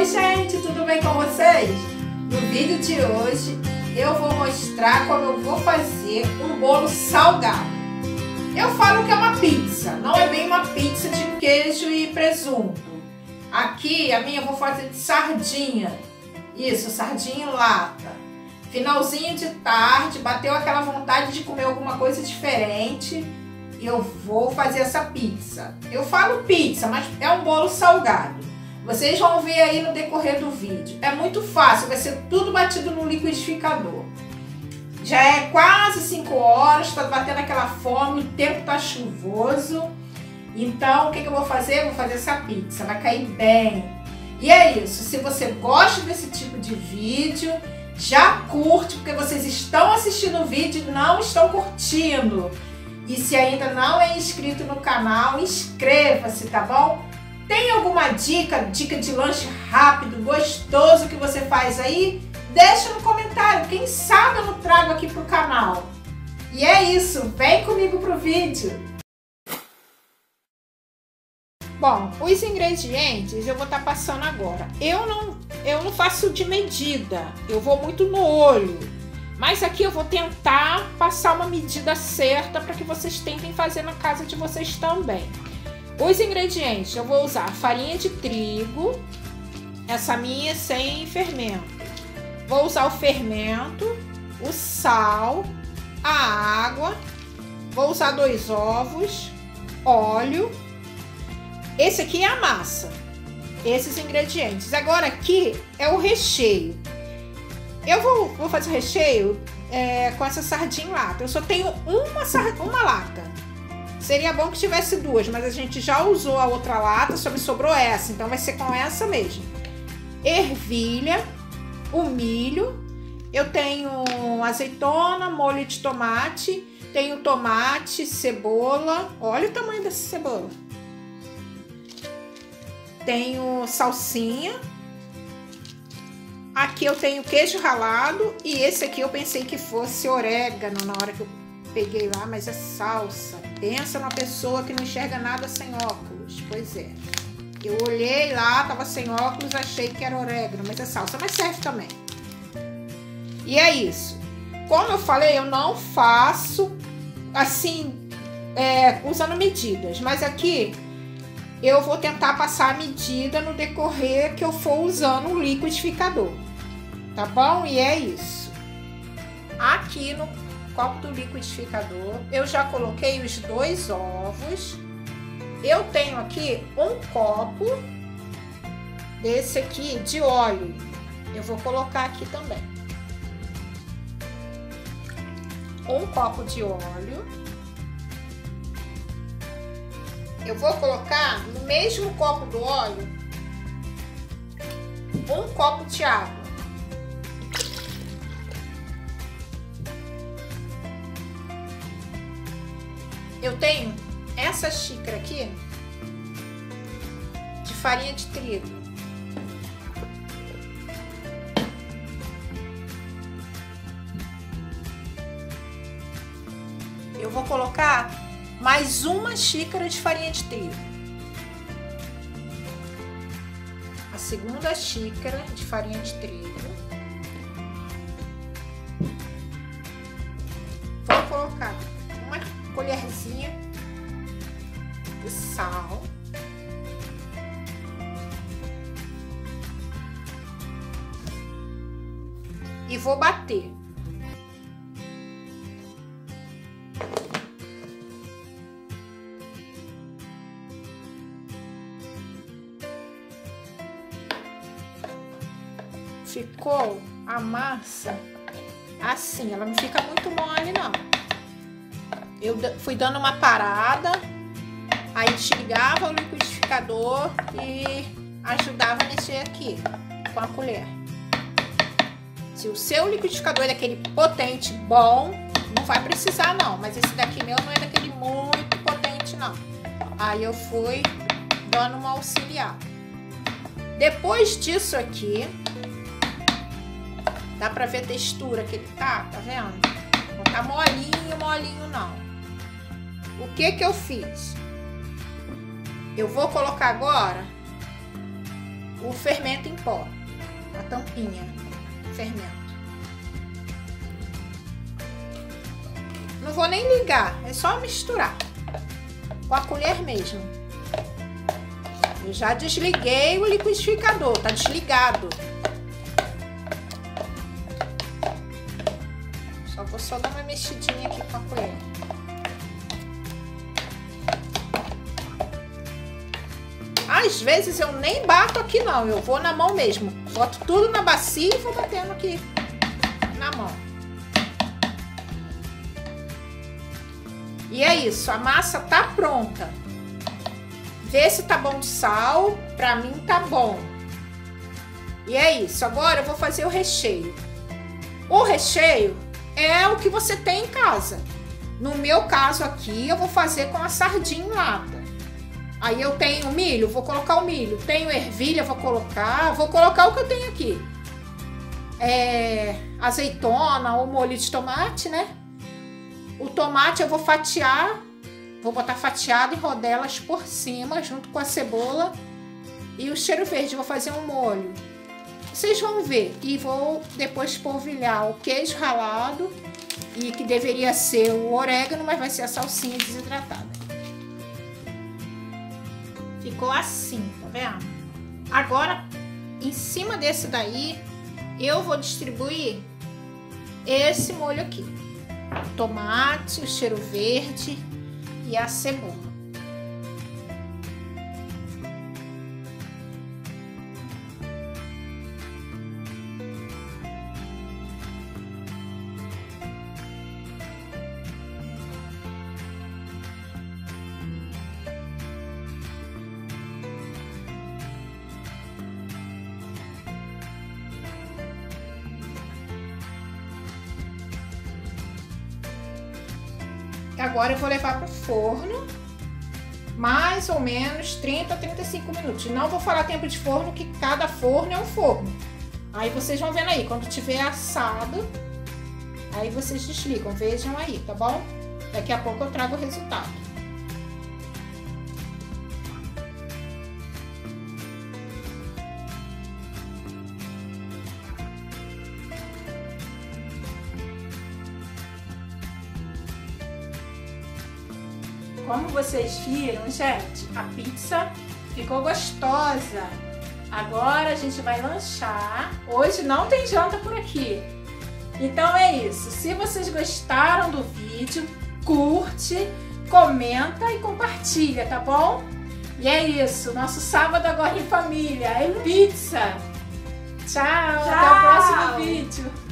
Oi gente, tudo bem com vocês? No vídeo de hoje eu vou mostrar como eu vou fazer um bolo salgado. Eu falo que é uma pizza, não é bem uma pizza de queijo e presunto. Aqui a minha eu vou fazer de sardinha, isso, sardinha em lata. Finalzinho de tarde, bateu aquela vontade de comer alguma coisa diferente eu vou fazer essa pizza. Eu falo pizza, mas é um bolo salgado. Vocês vão ver aí no decorrer do vídeo. É muito fácil, vai ser tudo batido no liquidificador. Já é quase 5 horas, está batendo aquela fome, o tempo tá chuvoso. Então, o que, que eu vou fazer? Vou fazer essa pizza, vai cair bem. E é isso, se você gosta desse tipo de vídeo, já curte, porque vocês estão assistindo o vídeo e não estão curtindo. E se ainda não é inscrito no canal, inscreva-se, tá bom? Tem alguma dica, dica de lanche rápido, gostoso que você faz aí? Deixa no comentário, quem sabe eu não trago aqui pro canal. E é isso, vem comigo pro vídeo. Bom, os ingredientes eu vou estar tá passando agora. Eu não, eu não faço de medida, eu vou muito no olho. Mas aqui eu vou tentar passar uma medida certa para que vocês tentem fazer na casa de vocês também. Os ingredientes, eu vou usar farinha de trigo, essa minha sem fermento. Vou usar o fermento, o sal, a água, vou usar dois ovos, óleo. Esse aqui é a massa, esses ingredientes. Agora aqui é o recheio. Eu vou, vou fazer o recheio é, com essa sardinha lata. Eu só tenho uma, uma lata. Seria bom que tivesse duas, mas a gente já usou a outra lata, só me sobrou essa, então vai ser com essa mesmo. Ervilha, o milho, eu tenho azeitona, molho de tomate, tenho tomate, cebola, olha o tamanho dessa cebola. Tenho salsinha. Aqui eu tenho queijo ralado e esse aqui eu pensei que fosse orégano na hora que eu peguei lá, mas é salsa. Pensa numa pessoa que não enxerga nada sem óculos. Pois é. Eu olhei lá, tava sem óculos, achei que era orégano, mas é salsa, mas serve também. E é isso. Como eu falei, eu não faço assim, é, usando medidas, mas aqui eu vou tentar passar a medida no decorrer que eu for usando o liquidificador. Tá bom? E é isso. Aqui no copo do liquidificador. Eu já coloquei os dois ovos. Eu tenho aqui um copo desse aqui de óleo. Eu vou colocar aqui também. Um copo de óleo. Eu vou colocar no mesmo copo do óleo um copo de água. Eu tenho essa xícara aqui de farinha de trigo. Eu vou colocar mais uma xícara de farinha de trigo. A segunda xícara de farinha de trigo. E vou bater. Ficou a massa assim, ela não fica muito mole não eu fui dando uma parada, aí desligava o liquidificador e ajudava a mexer aqui com a colher. Se o seu liquidificador é daquele potente bom, não vai precisar não, mas esse daqui meu não é daquele muito potente não. Aí eu fui dando uma auxiliar. Depois disso aqui, dá pra ver a textura que ele tá, tá vendo? Não tá molinho, molinho não. O que que eu fiz? Eu vou colocar agora o fermento em pó, a tampinha, fermento. Não vou nem ligar, é só misturar com a colher mesmo. Eu já desliguei o liquidificador, tá desligado. Só vou só dar uma mexidinha aqui com a colher. Às vezes eu nem bato aqui não, eu vou na mão mesmo. Boto tudo na bacia e vou batendo aqui na mão. E é isso, a massa tá pronta. Vê se tá bom de sal, pra mim tá bom. E é isso, agora eu vou fazer o recheio. O recheio é o que você tem em casa. No meu caso aqui, eu vou fazer com a sardinha em lata. Aí eu tenho milho, vou colocar o milho. Tenho ervilha, vou colocar. Vou colocar o que eu tenho aqui. É, azeitona ou molho de tomate, né? O tomate eu vou fatiar, vou botar fatiado em rodelas por cima, junto com a cebola e o cheiro verde. Vou fazer um molho. Vocês vão ver. E vou depois polvilhar o queijo ralado e que deveria ser o orégano, mas vai ser a salsinha desidratada. Ficou assim, tá vendo? Agora, em cima desse daí, eu vou distribuir esse molho aqui tomate, o cheiro verde e a cebola. Agora eu vou levar para o forno, mais ou menos 30 a 35 minutos. Não vou falar tempo de forno, que cada forno é um forno. Aí vocês vão vendo aí, quando tiver assado, aí vocês desligam, vejam aí, tá bom? Daqui a pouco eu trago o resultado. Como vocês viram, gente, a pizza ficou gostosa. Agora a gente vai lanchar. Hoje não tem janta por aqui. Então é isso. Se vocês gostaram do vídeo, curte, comenta e compartilha, tá bom? E é isso. Nosso sábado agora em família é pizza. Tchau. Tchau. Até o próximo vídeo.